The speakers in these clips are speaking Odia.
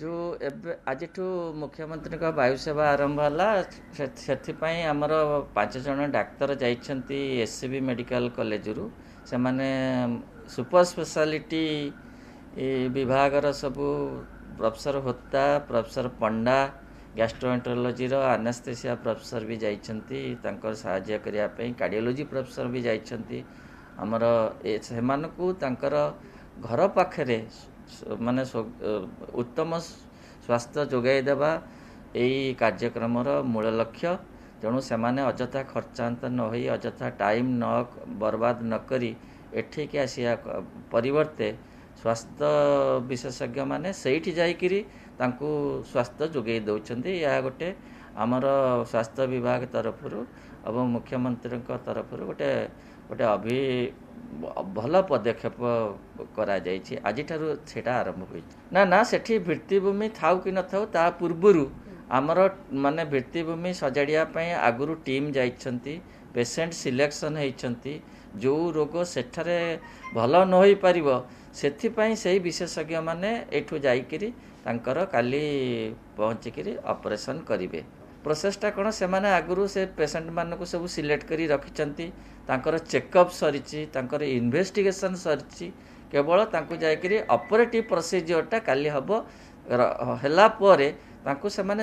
ଯେଉଁ ଏବେ ଆଜିଠୁ ମୁଖ୍ୟମନ୍ତ୍ରୀଙ୍କ ବାୟୁ ସେବା ଆରମ୍ଭ ହେଲା ସେଥିପାଇଁ ଆମର ପାଞ୍ଚ ଜଣ ଡାକ୍ତର ଯାଇଛନ୍ତି ଏସ୍ ସି ବି ମେଡ଼ିକାଲ କଲେଜରୁ। ସେମାନେ ସୁପର ସ୍ପେଶାଲିଟି ବିଭାଗର ସବୁ ପ୍ରଫେସର ହୋତା ପ୍ରଫେସର ପଣ୍ଡା ଗ୍ୟାଷ୍ଟ୍ରୋଏଣ୍ଟରୋଲୋଜିର ଆନାସ୍ଥେସିଆ ପ୍ରଫେସର ବି ଯାଇଛନ୍ତି ତାଙ୍କର ସାହାଯ୍ୟ କରିବା ପାଇଁ କାର୍ଡ଼ିଓଲୋଜି ପ୍ରଫେସର ବି ଯାଇଛନ୍ତି। ଆମର ସେମାନଙ୍କୁ ତାଙ୍କର ଘର ପାଖରେ ମାନେ ଉତ୍ତମ ସ୍ୱାସ୍ଥ୍ୟ ଯୋଗାଇ ଦେବା ଏଇ କାର୍ଯ୍ୟକ୍ରମର ମୂଳ ଲକ୍ଷ୍ୟ। ତେଣୁ ସେମାନେ ଅଯଥା ଖର୍ଚ୍ଚାନ୍ତ ନ ହୋଇ ଅଯଥା ଟାଇମ୍ ନ ବର୍ବାଦ ନ କରି ଏଠିକି ଆସିବା ପରିବର୍ତ୍ତେ ସ୍ୱାସ୍ଥ୍ୟ ବିଶେଷଜ୍ଞମାନେ ସେଇଠି ଯାଇକିରି ତାଙ୍କୁ ସ୍ୱାସ୍ଥ୍ୟ ଯୋଗାଇ ଦେଉଛନ୍ତି। ଏହା ଗୋଟେ ଆମର ସ୍ୱାସ୍ଥ୍ୟ ବିଭାଗ ତରଫରୁ ଏବଂ ମୁଖ୍ୟମନ୍ତ୍ରୀଙ୍କ ତରଫରୁ ଗୋଟେ ଗୋଟେ ଅଭି ଭଲ ପଦକ୍ଷେପ କରାଯାଇଛି। ଆଜିଠାରୁ ସେଇଟା ଆରମ୍ଭ ହୋଇଛି। ନା ନା ସେଠି ଭିତ୍ତିଭୂମି ଥାଉ କି ନଥାଉ ତା ପୂର୍ବରୁ ଆମର ମାନେ ଭିତ୍ତିଭୂମି ସଜାଡ଼ିବା ପାଇଁ ଆଗରୁ ଟିମ୍ ଯାଇଛନ୍ତି ପେସେଣ୍ଟ ସିଲେକ୍ସନ୍ ହେଇଛନ୍ତି ଯେଉଁ ରୋଗ ସେଠାରେ ଭଲ ନ ହୋଇପାରିବ ସେଥିପାଇଁ ସେଇ ବିଶେଷଜ୍ଞମାନେ ଏଠୁ ଯାଇକିରି ତାଙ୍କର କାଲି ପହଞ୍ଚିକିରି ଅପରେସନ୍ କରିବେ। ପ୍ରୋସେସ୍ଟା କ'ଣ? ସେମାନେ ଆଗରୁ ସେ ପେସେଣ୍ଟମାନଙ୍କୁ ସବୁ ସିଲେକ୍ଟ କରି ରଖିଛନ୍ତି। ତାଙ୍କର ଚେକଅପ୍ ସରିଛି ତାଙ୍କର ଇନଭେଷ୍ଟିଗେସନ୍ ସରିଛି। କେବଳ ତାଙ୍କୁ ଯାଇକିରି ଅପରେଟିଭ୍ ପ୍ରୋସିଜିଓରଟା କାଲି ହେବ। ହେଲା ପରେ ତାଙ୍କୁ ସେମାନେ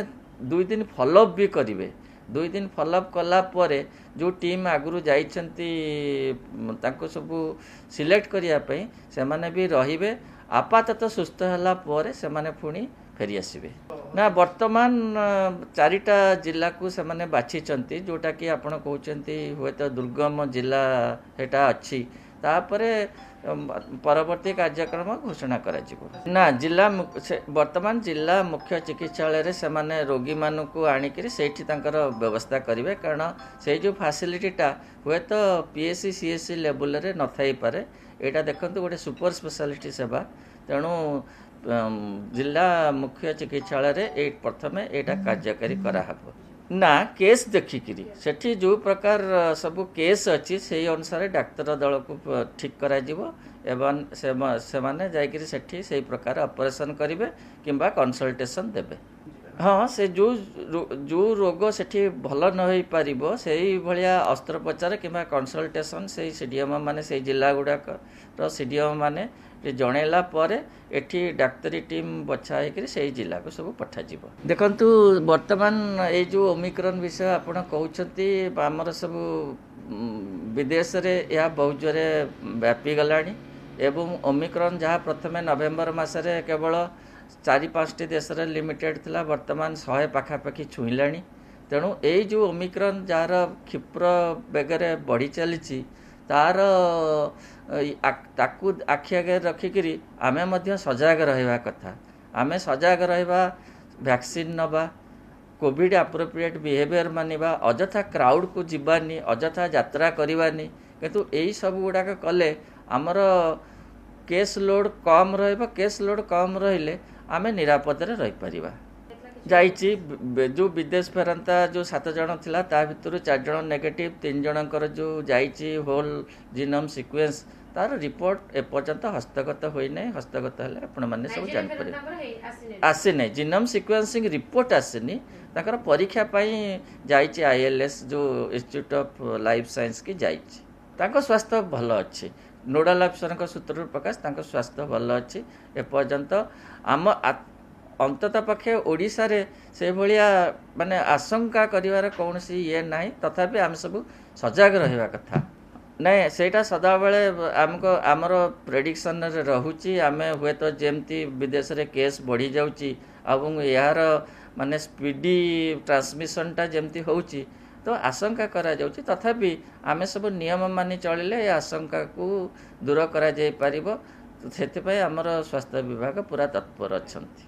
ଦୁଇ ଦିନ ଫଲୋଅପ୍ ବି କରିବେ। ଦୁଇ ଦିନ ଫଲୋଅପ୍ କଲା ପରେ ଯେଉଁ ଟିମ୍ ଆଗରୁ ଯାଇଛନ୍ତି ତାଙ୍କୁ ସବୁ ସିଲେକ୍ଟ କରିବା ପାଇଁ ସେମାନେ ବି ରହିବେ। ଆପାତତଃ ସୁସ୍ଥ ହେଲା ପରେ ସେମାନେ ପୁଣି ଫେରିଆସିବେ। ନା ବର୍ତ୍ତମାନ ଚାରିଟା ଜିଲ୍ଲାକୁ ସେମାନେ ବାଛିଛନ୍ତି ଯେଉଁଟାକି ଆପଣ କହୁଛନ୍ତି ହୁଏତ ଦୁର୍ଗମ ଜିଲ୍ଲା ସେଇଟା ଅଛି। ତାପରେ ପରବର୍ତ୍ତୀ କାର୍ଯ୍ୟକ୍ରମ ଘୋଷଣା କରାଯିବ। ନା ଜିଲ୍ଲା ବର୍ତ୍ତମାନ ଜିଲ୍ଲା ମୁଖ୍ୟ ଚିକିତ୍ସାଳୟରେ ସେମାନେ ରୋଗୀମାନଙ୍କୁ ଆଣିକିରି ସେଇଠି ତାଙ୍କର ବ୍ୟବସ୍ଥା କରିବେ। କାରଣ ସେଇ ଯେଉଁ ଫାସିଲିଟିଟା ହୁଏତ P S C C S C ଲେବୁଲରେ ନଥାଇପାରେ। ଏଇଟା ଦେଖନ୍ତୁ ଗୋଟେ ସୁପର ସ୍ପେଶାଲିଟି ସେବା। ତେଣୁ ଜିଲ୍ଲା ମୁଖ୍ୟ ଚିକିତ୍ସାଳୟରେ ଏଇ ପ୍ରଥମେ ଏଇଟା କାର୍ଯ୍ୟକାରୀ କରାହେବ ନା କେସ୍ ଦେଖିକିରି ସେଠି ଯେଉଁ ପ୍ରକାର ସବୁ କେସ୍ ଅଛି ସେଇ ଅନୁସାରେ ଡାକ୍ତର ଦଳକୁ ପ- ଠିକ୍ କରାଯିବ ଏବଂ ସେମା- ସେମାନେ ଯାଇକିରି ସେଠି ସେଇ ପ୍ରକାର ଅପରେସନ୍ କରିବେ କିମ୍ବା କନସଲଟେସନ୍ ଦେବେ ହଁ ସେ ଯେଉଁ ଯେଉଁ ରୋଗ ସେଠି ଭଲ ନ ହୋଇପାରିବ ସେଇ ଭଳିଆ ଅସ୍ତ୍ରୋପଚାର କିମ୍ବା କନସଲଟେସନ୍ ସେଇ ସି ଡି ଏମ୍ ମାନେ ସେଇ ଜିଲ୍ଲା ଗୁଡ଼ାକର ସି ଡି ଏମ୍ ମାନେ ଜଣେଇଲା ପରେ ଏଠି ଡାକ୍ତରୀ ଟିମ୍ ବଛା ହେଇକିରି ସେଇ ଜିଲ୍ଲାକୁ ସବୁ ପଠାଯିବ। ଦେଖନ୍ତୁ ବର୍ତ୍ତମାନ ଏଇ ଯେଉଁ ଓମିକ୍ରନ୍ ବିଷୟ ଆପଣ କହୁଛନ୍ତି ଆମର ସବୁ ବିଦେଶରେ ଏହା ବହୁତ ଜୋରେ ବ୍ୟାପିଗଲାଣି। ଏବଂ ଓମିକ୍ରନ୍ ଯାହା ପ୍ରଥମେ ନଭେମ୍ବର ମାସରେ କେବଳ ଚାରି ପାଞ୍ଚଟି ଦେଶରେ ଲିମିଟେଡ୍ ଥିଲା ବର୍ତ୍ତମାନ ଶହେ ପାଖାପାଖି ଛୁଇଁଲାଣି। ତେଣୁ ଏଇ ଯେଉଁ ଓମିକ୍ରନ୍ ଯାହାର କ୍ଷିପ୍ର ବେଗରେ ବଢ଼ି ଚାଲିଛି ତାର ତାକୁ ଆଖି ଆଗରେ ରଖିକିରି ଆମେ ମଧ୍ୟ ସଜାଗ ରହିବା କଥା। ଆମେ ସଜାଗ ରହିବା ଭ୍ୟାକ୍ସିନ୍ ନେବା କୋଭିଡ଼ ଆପ୍ରୋପ୍ରିଏଟ୍ ବିହେଭିଅର ମାନିବା ଅଯଥା କ୍ରାଉଡ଼କୁ ଯିବାନି ଅଯଥା ଯାତ୍ରା କରିବାନି। କିନ୍ତୁ ଏଇ ସବୁ ଗୁଡ଼ାକ କଲେ ଆମର କେସ୍ ଲୋଡ଼ କମ୍ ରହିବ କେସ୍ ଲୋଡ଼ କମ୍ ରହିଲେ ଆମେ ନିରାପଦରେ ରହିପାରିବା। ଯାଇଛି ବ- ବ- ଯେଉଁ ବିଦେଶ ଫେରନ୍ତା ଯେଉଁ ସାତ ଜଣ ଥିଲା ତା ଭିତରୁ ଚାରି ଜଣ ନେଗେଟିଭ୍ ତିନି ଜଣଙ୍କର ଯେଉଁ ଯାଇଛି ହୋଲ୍ ଜିନୋମ୍ ସିକ୍ୱେନ୍ସ ତାର ରିପୋର୍ଟ ଏପର୍ଯ୍ୟନ୍ତ ହସ୍ତଗତ ହୋଇନାହିଁ। ହସ୍ତଗତ ହେଲେ ଆପଣମାନେ ସବୁ ଜାଣିପାରିବେ। ଆସିନି ଜିନୋମ୍ ସିକ୍ୱେନ୍ସିଂ ରିପୋର୍ଟ ଆସିନି। ତାଙ୍କର ପରୀକ୍ଷା ପାଇଁ ଯାଇଛି ଆଇ ଏଲ୍ ଏସ୍ ଯେଉଁ ଇନଷ୍ଟିଚ୍ୟୁଟ୍ ଅଫ୍ ଲାଇଫ୍ ସାଇନ୍ସ କି ଯାଇଛି। ତାଙ୍କ ସ୍ୱାସ୍ଥ୍ୟ ଭଲ ଅଛି। ନୋଡାଲ ଅଫିସରଙ୍କ ସୂତ୍ରରୁ ପ୍ରକାଶ ତାଙ୍କ ସ୍ୱାସ୍ଥ୍ୟ ଭଲ ଅଛି। ଏପର୍ଯ୍ୟନ୍ତ ଆମ ଅନ୍ତତଃ ପକ୍ଷେ ଓଡ଼ିଶାରେ ସେଭଳିଆ ମାନେ ଆଶଙ୍କା କରିବାର କୌଣସି ଇଏ ନାହିଁ। ତଥାପି ଆମେ ସବୁ ସଜାଗ ରହିବା କଥା। ନାଇଁ ସେଇଟା ସଦାବେଳେ ଆମକୁ ଆମର ପ୍ରେଡ଼ିକ୍ସନରେ ରହୁଛି। ଆମେ ହୁଏତ ଯେମିତି ବିଦେଶରେ କେସ୍ ବଢ଼ିଯାଉଛି ଏବଂ ଏହାର ମାନେ ସ୍ପିଡ଼ି ଟ୍ରାନ୍ସମିସନ୍ଟା ଯେମିତି ହେଉଛି ତ ଆଶଙ୍କା କରାଯାଉଛି। ତଥାପି ଆମେ ସବୁ ନିୟମ ମାନି ଚଳିଲେ ଏ ଆଶଙ୍କାକୁ ଦୂର କରାଯାଇପାରିବ। ସେଥିପାଇଁ ଆମର ସ୍ୱାସ୍ଥ୍ୟ ବିଭାଗ ପୁରା ତତ୍ପର ଅଛନ୍ତି।